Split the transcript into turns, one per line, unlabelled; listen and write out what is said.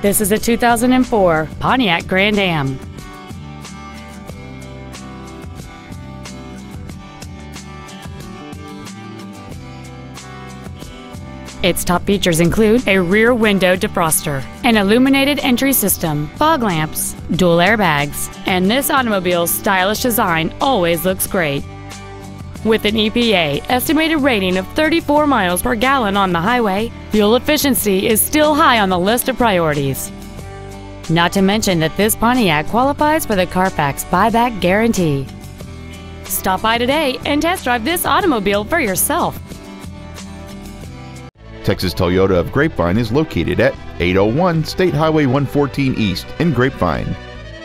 This is a 2004 Pontiac Grand Am. Its top features include a rear window defroster, an illuminated entry system, fog lamps, dual airbags, and this automobile's stylish design always looks great. With an EPA estimated rating of 34 miles per gallon on the highway, fuel efficiency is still high on the list of priorities. Not to mention that this Pontiac qualifies for the Carfax buyback guarantee. Stop by today and test drive this automobile for yourself.
Texas Toyota of Grapevine is located at 801 State Highway 114 East in Grapevine.